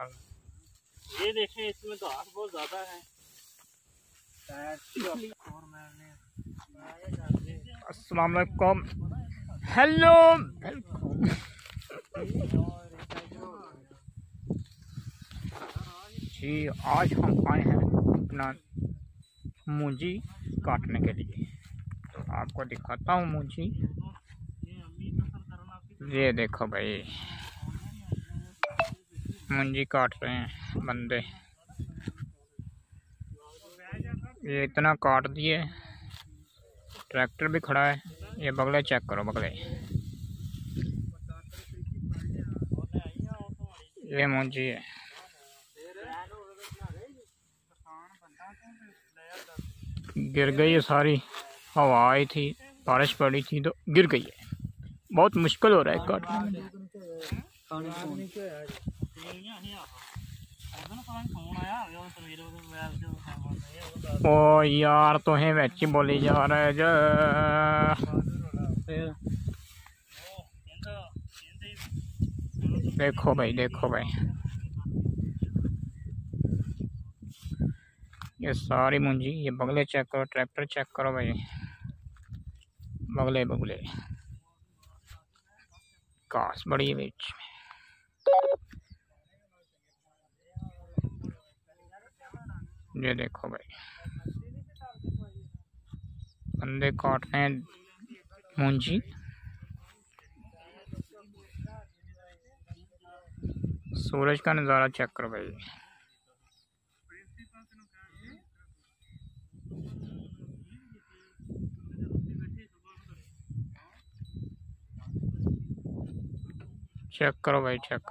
ये देखें, इसमें घास बहुत ज़्यादा है। वालेकुम। हेलो। जी, आज हम आए हैं अपना मूंजी काटने के लिए। तो आपको दिखाता हूँ मूंजी। ये देखो भाई। मूंजी काट रहे हैं बंदे। ये इतना काट दिए। ट्रैक्टर भी खड़ा है। ये बगले चेक करो, बगले। ये मुंजी है। गिर गई है सारी। हवा आई थी, बारिश पड़ी थी तो गिर गई है। बहुत मुश्किल हो रहा है काटने में। ओ यार, तुहें बिच बोली जा रहे ज। देखो भाई देखो भाई। ये सारी मुंजी, ये बगले चेक करो, ट्रैक्टर चेक करो भाई। बगले बगले। घास बड़ी बीच में। ये देखो भाई। बंदे काट रहे हैं मुंजी सूरज का नज़ारा चेक करो भाई। चेक करो भाई चेक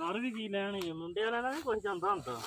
ਕਰ ਵੀ ਕੀ ਲੈਣੀ ਮੁੰਡੇ ਵਾਲਿਆਂ ਦਾ ਵੀ ਕੁਝ ਜਾਂਦਾ ਹੁੰਦਾ।